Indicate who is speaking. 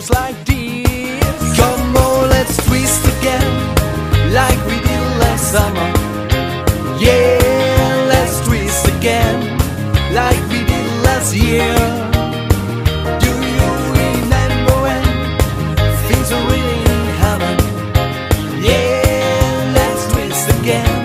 Speaker 1: goes like this. Come on, let's twist again Like we did last summer. Yeah, let's twist again Like we did last year. Do you remember when Things were really Yeah, let's twist again.